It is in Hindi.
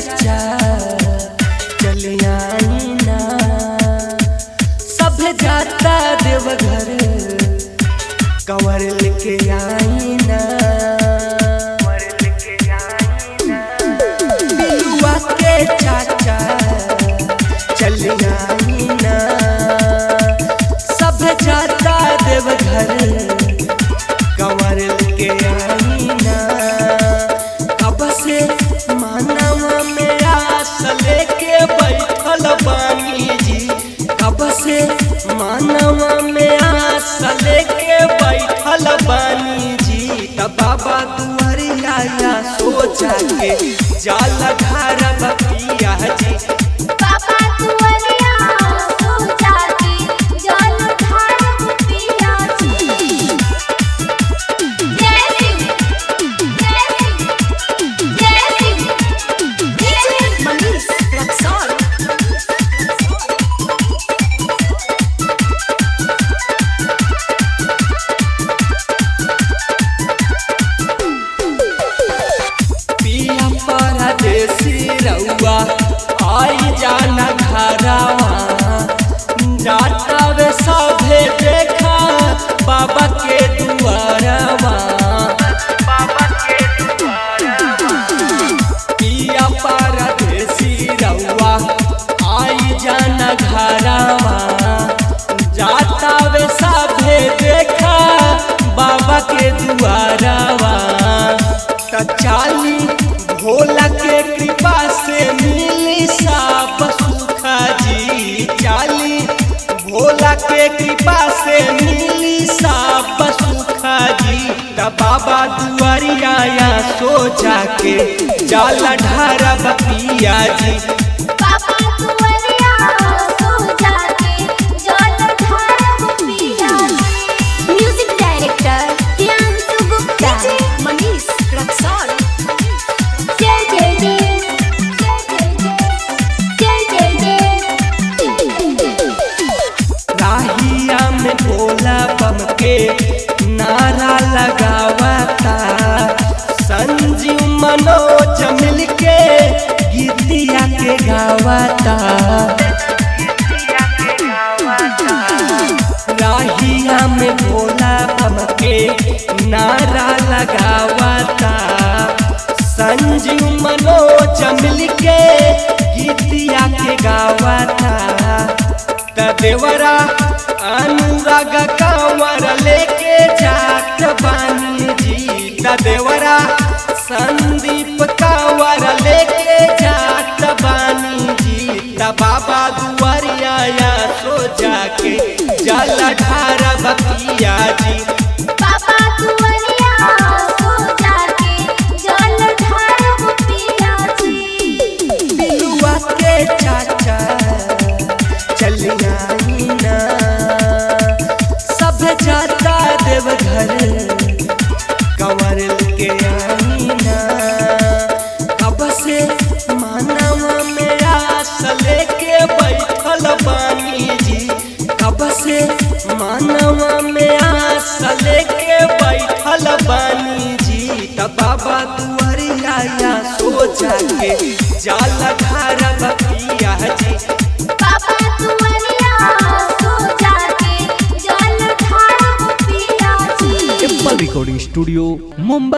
cha cha बाबा तुहरी आया सोचा के जाल कृपा से मिली सुखा जी। बाबा दुआरिया सोचा के चाल ढारा बतिया जी। गावता। राहिया में भोला के नारा लगावता। संजीव मनोज के गीतिया के गावता। तदेवरा अनुराग कांवर लेके जात बानी जी। संदीप कांवर लेके 还是。ಸ್ಟುಡಿಯೋ ಮುಂಬೈ.